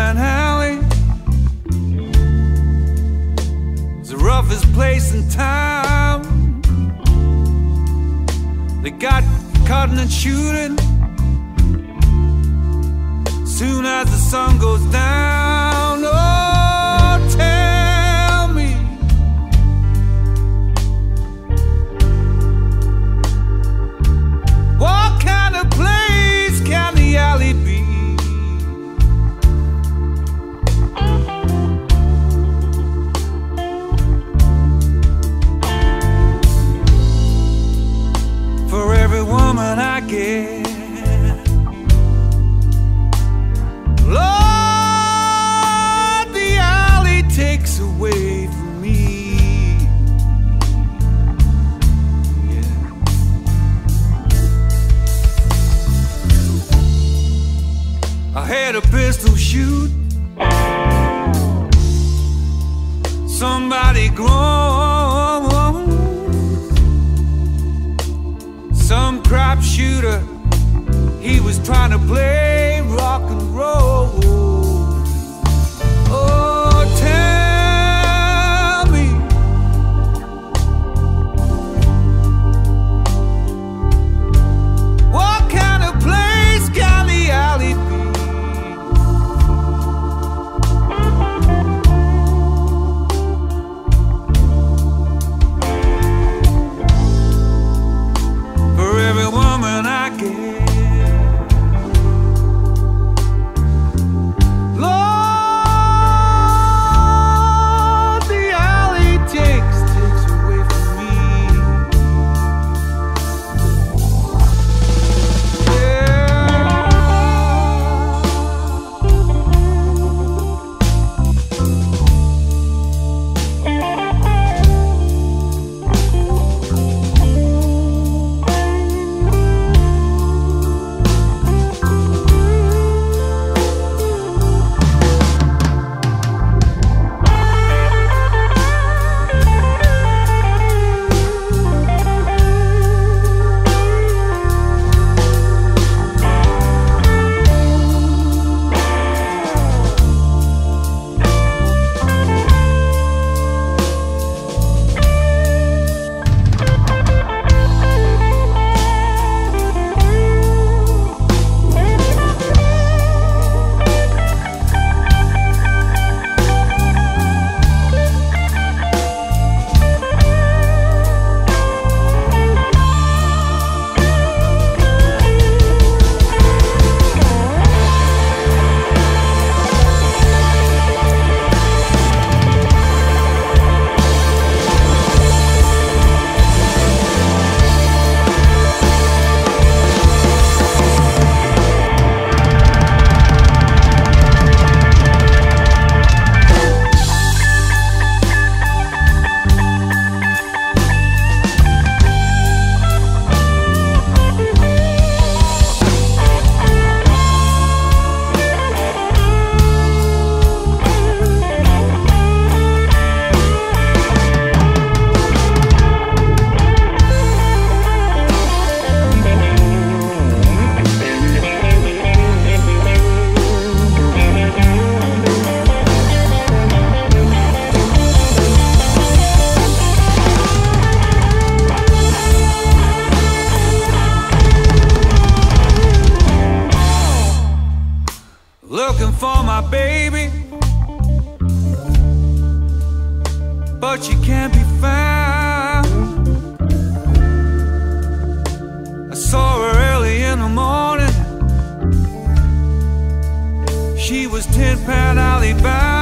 Pan Alley. It's the roughest place in town. They got caught in a shooting. Soon as the sun goes down. Had a pistol shoot. Somebody grown. Some crap shooter. He was trying to play Looking for my baby, but she can't be found. I saw her early in the morning. She was Tin Pan Alley bound.